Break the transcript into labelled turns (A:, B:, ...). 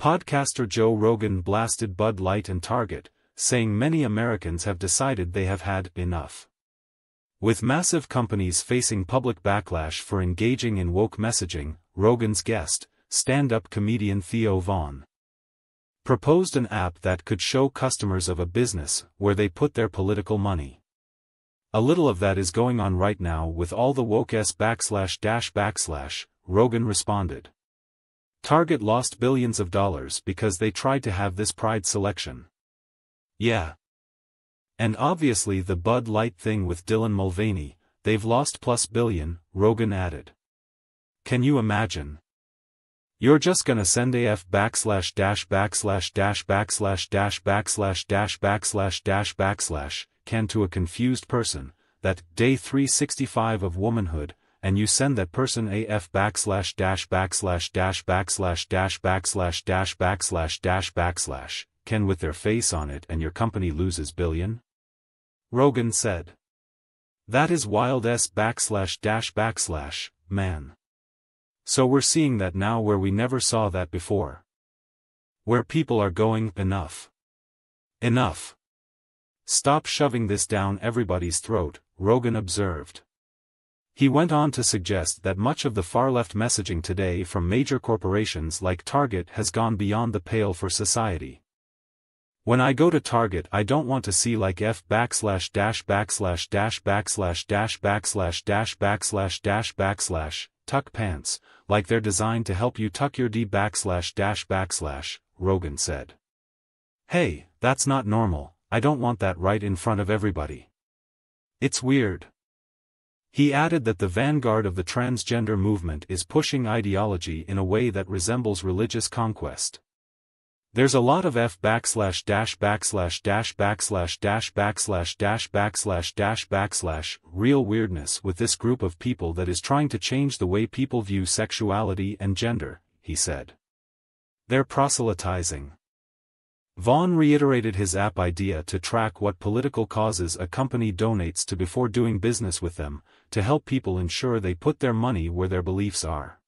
A: Podcaster Joe Rogan blasted Bud Light and Target, saying many Americans have decided they have had enough. With massive companies facing public backlash for engaging in woke messaging, Rogan's guest, stand-up comedian Theo Von, proposed an app that could show customers of a business where they put their political money. A little of that is going on right now with all the woke s backslash dash backslash, Rogan responded. Target lost billions of dollars because they tried to have this pride selection. Yeah. And obviously the Bud Light thing with Dylan Mulvaney, they've lost plus billion, Rogan added. Can you imagine? You're just gonna send AF backslash dash backslash dash backslash dash backslash dash backslash dash backslash can to a confused person, that day 365 of womanhood, and you send that person AF backslash dash backslash dash backslash dash backslash dash backslash dash backslash, can with their face on it and your company loses billion? Rogan said. That is wild s backslash dash backslash, man. So we're seeing that now where we never saw that before. Where people are going, enough. Enough. Stop shoving this down everybody's throat, Rogan observed. He went on to suggest that much of the far-left messaging today from major corporations like Target has gone beyond the pale for society. When I go to Target I don't want to see like F backslash dash backslash dash backslash dash backslash dash backslash dash backslash, tuck pants, like they're designed to help you tuck your D backslash dash backslash, Rogan said. Hey, that's not normal, I don't want that right in front of everybody. It's weird. He added that the vanguard of the transgender movement is pushing ideology in a way that resembles religious conquest. There's a lot of f backslash dash backslash dash backslash dash backslash dash backslash dash backslash real weirdness with this group of people that is trying to change the way people view sexuality and gender, he said. They're proselytizing. Von reiterated his app idea to track what political causes a company donates to before doing business with them, to help people ensure they put their money where their beliefs are.